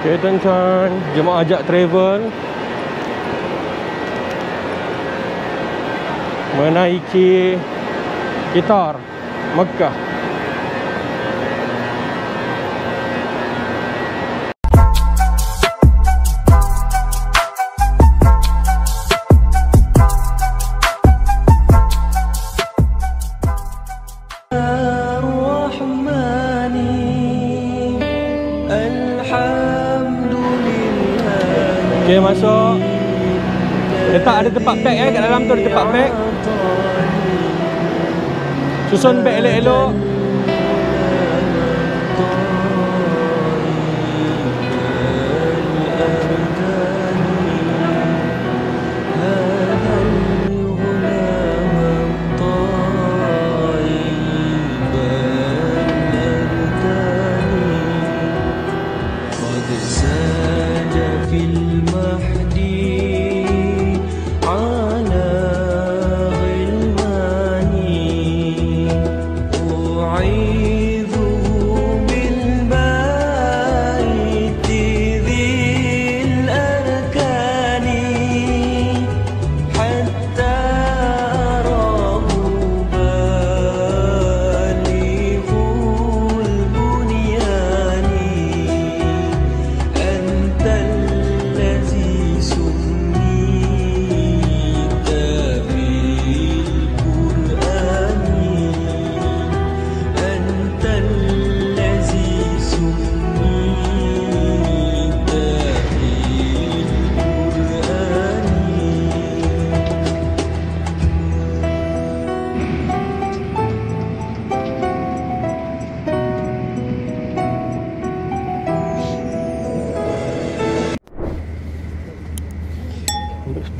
Okay tuan-tuan Jemaah ajak travel. Menaiki Kitar Mekah masuk. Letak ada tempat beg eh Kat dalam tu ada tempat beg Susun beg elok-elok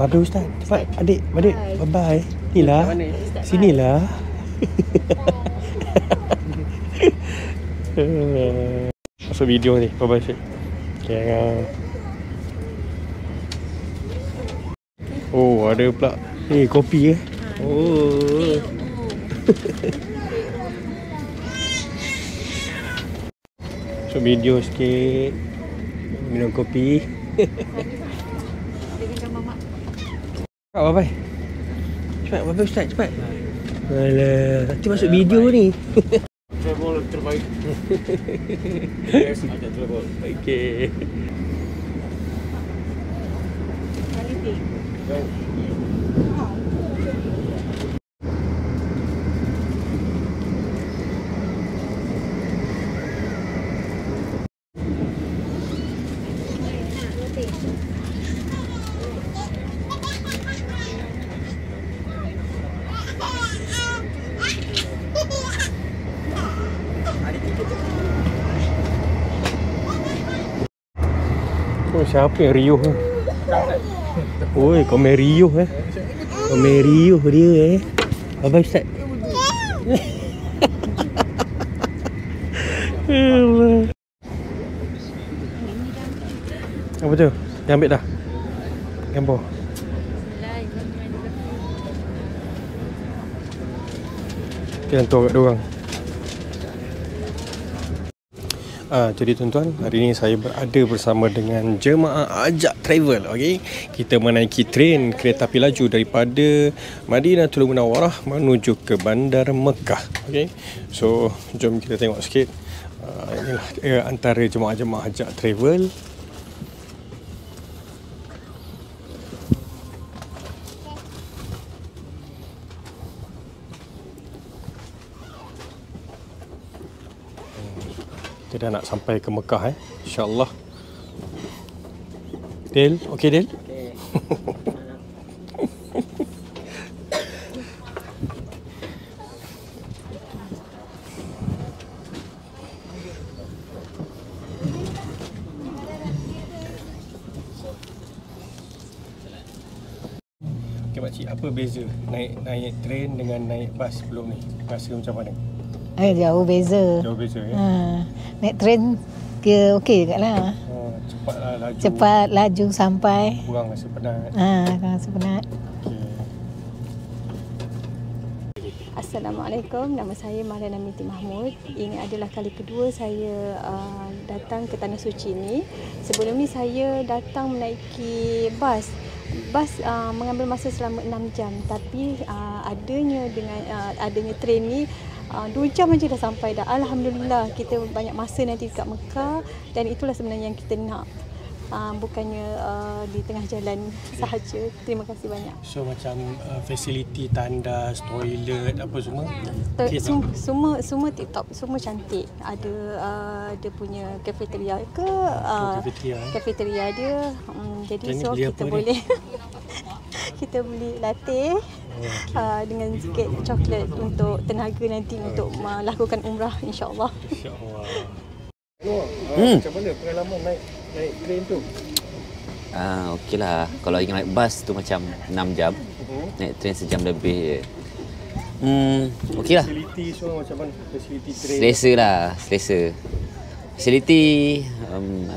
Bye bye Ustaz Cepat. Adik Adik Bye. bye Inilah. Sinilah. Masuk video ni? Bye bye Syed Okay. Oh ada pula. Eh kopi eh Oh. So video sikit. Minum kopi Cepat bye bye Cepat bye bye Ustaz cepat. Alah Nanti masuk video ni. Travel terbaik. Best ajak travel. Okay Oh siapa yang riuh ni Oi komen riuh eh Komen riuh dia eh bye Ustaz. Apa tu? Dah ambil dah? Gambar Kita hantar kat diorang Ah, jadi tuan-tuan, hari ini saya berada bersama dengan jemaah ajak travel, okey. Kita menaiki train kereta api laju daripada Madinatul Munawwarah menuju ke Bandar Mekah, okey. So, jom kita tengok sikit. Uh, inilah uh, antara jemaah-jemaah ajak travel Dah nak sampai ke Mekah eh. InsyaAllah. Del, okey Del? Okey makcik, apa beza naik naik train dengan naik bas sebelum ni? Rasa macam mana? Eh, jauh beza. Jauh beza ya? Ha, naik train ke okey juga lah. Oh, cepatlah laju. Cepat laju sampai. Kurang rasa penat. Ha, kan sebenarnya. Okay. Assalamualaikum, nama saya Mariana Minti Mahmud. Ini adalah kali kedua saya uh, datang ke Tanah Suci ini. Sebelum ni saya datang menaiki bas. Bas uh, mengambil masa selama 6 jam tapi uh, adanya dengan uh, adanya train ni Uh, dua jam aja dah sampai dah. Alhamdulillah kita banyak masa nanti dekat Mekah dan itulah sebenarnya yang kita nak. Uh, bukannya uh, di tengah jalan sahaja. Terima kasih banyak. So macam uh, fasiliti tandas, toilet apa semua. Ter- Okey tak? semua, semua tip top, semua cantik. Ada uh, dia punya cafeteria ke uh, cafeteria, eh? cafeteria dia. Um, jadi Jadi so kita boleh kita beli latte Okey. uh, dengan sikit coklat untuk tenaga nanti untuk melakukan umrah insya-Allah. InsyaAllah. Noor, uh, macam mana pengalaman naik naik train tu? Ah, okey lah. Kalau ingin naik bas tu macam 6 jam. Hmm. Naik train sejam lebih je. Hmm, okey lah. Fasiliti semua macam mana? Fasiliti train. Selesa lah, selesa. Fasiliti um,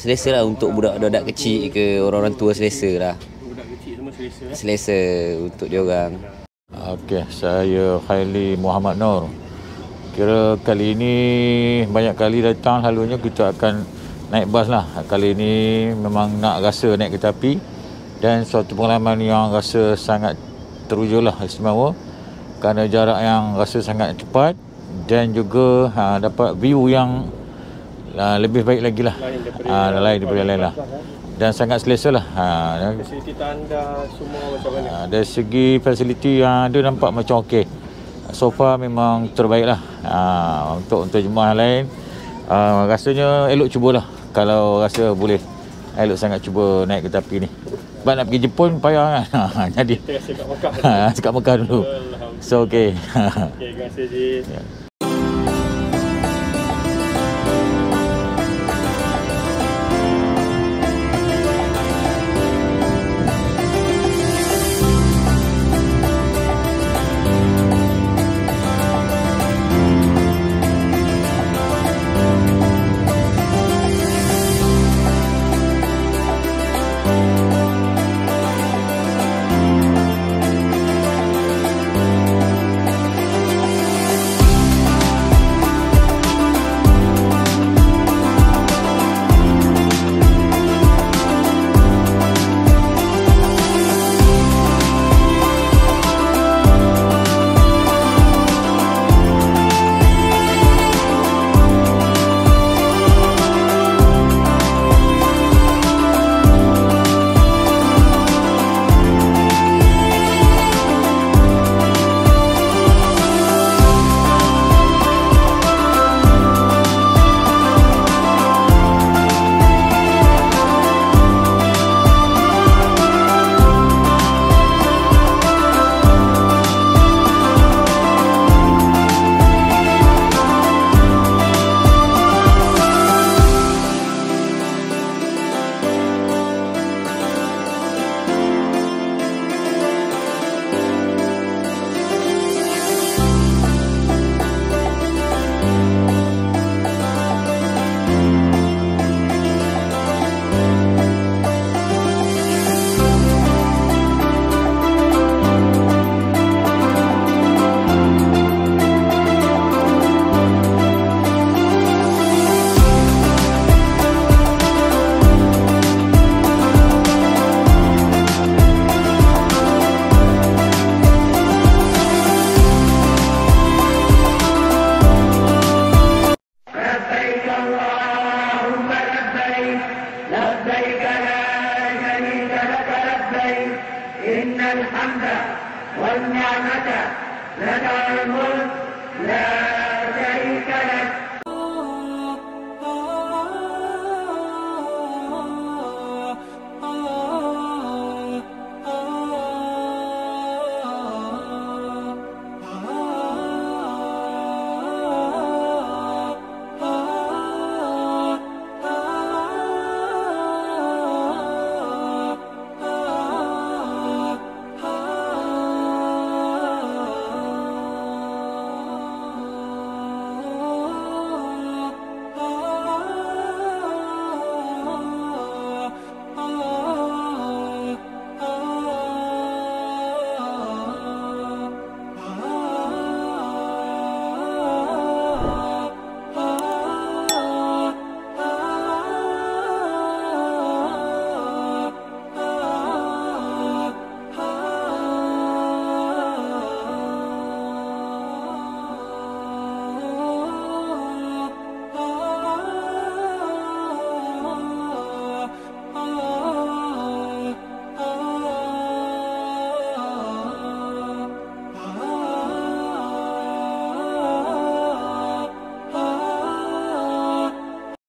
selesa lah untuk budak-budak kecil ke orang-orang tua selesa lah. Selesa eh. Selesa untuk dia orang. Okey, saya Khaili Muhammad Nur. Kira kali ini banyak kali datang selalunya kita akan naik bas lah. Kali ini memang nak rasa naik kereta api dan suatu pengalaman yang rasa sangat teruja lah istimewa kerana jarak yang rasa sangat cepat dan juga ha, dapat view yang uh, lebih baik lagi lah. Lain daripada Ha, lain daripada yang lain lah. Dan sangat selesa lah. Ha, dan Fasiliti tandas semua macam mana? Ha, dari segi fasiliti yang ada nampak macam okey. So far memang terbaik lah ha, untuk untuk jemaah lain. Ha, rasanya elok cubalah kalau rasa boleh. Elok sangat cuba naik kereta api ni. Sebab nak pergi Jepun payah kan. Ha, jadi Kita rasa kat Mekah. ha, dekat Mekah dulu. So okey. Okay, terima kasih Haji. Ya.